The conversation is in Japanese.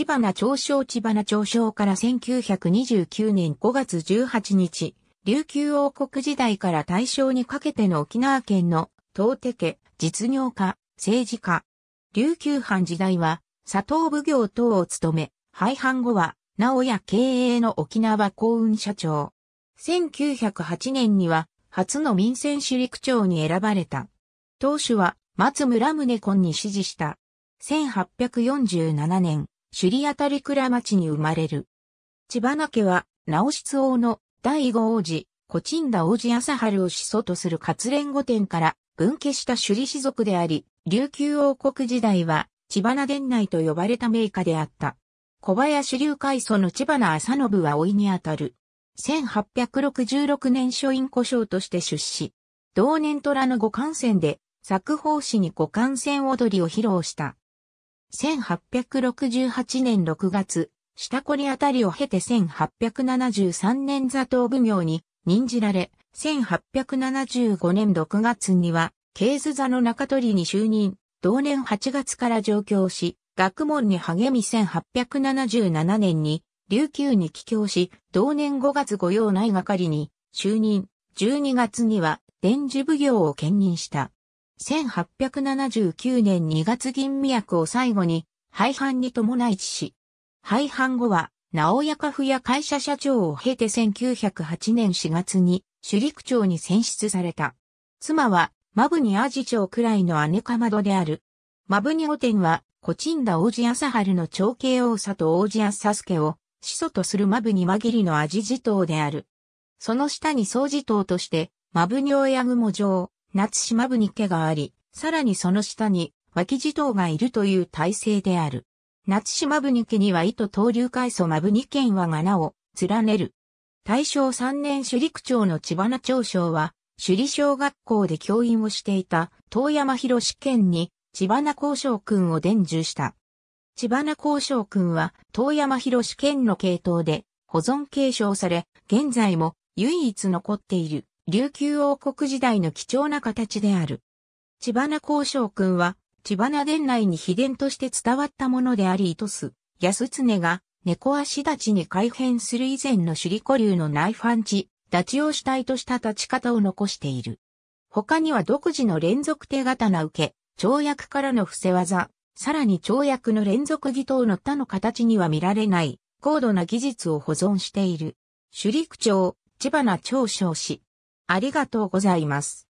千葉な長商千葉な長商から1929年5月18日、琉球王国時代から大正にかけての沖縄県の東手家、実業家、政治家。琉球藩時代は佐藤奉行等を務め、廃藩後は、直屋経営の沖縄幸運社長。1908年には、初の民選首陸長に選ばれた。当主は、松村宗根に指示した。1847年、首里あたり倉町に生まれる。千葉名家は、直室王の第五王子、古鎮田王子朝春を始祖とする活連御殿から分家した首里氏族であり、琉球王国時代は、千葉名殿内と呼ばれた名家であった。小林流海祖の千葉名朝信は老いにあたる。1866年書院故障として出資。同年虎の五感戦で、作法師に五感戦踊りを披露した。1868年6月、下こりあたりを経て1873年座頭奉行に任じられ、1875年6月には、ケーズ座の中取りに就任、同年8月から上京し、学問に励み1877年に琉球に帰郷し、同年5月御用内係に就任、12月には伝授奉行を兼任した。1879年2月銀脈を最後に、廃藩に伴い致死。廃藩後は、直屋家府や会社社長を経て1908年4月に、首陸長に選出された。妻は、マブニアジ町くらいの姉かまどである。マブニ御殿は、コチンダ王子朝春の長兄王佐と王子朝助を、始祖とするマブニ紛りの味地頭である。その下に総地頭として、マブニ親雲城、夏島ブニ家があり、さらにその下に、脇地頭がいるという体制である。夏島ブニ家には糸東流海祖マブニ県はが名を連ねる。大正3年首里区長の千葉名長将は、首里小学校で教員をしていた遠山博士県に千葉名交渉君を伝授した。千葉名交渉君は遠山博士県の系統で保存継承され、現在も唯一残っている琉球王国時代の貴重な形である。千葉名交渉君は千葉名殿内に秘伝として伝わったものであり、糸す、安常が猫足立ちに改変する以前の首里古流の内ファンチ、立ちを主体とした立ち方を残している。他には独自の連続手刀受け、跳躍からの伏せ技、さらに跳躍の連続技等の他の形には見られない高度な技術を保存している。首里区長、千葉な長少氏。ありがとうございます。